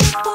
Bye.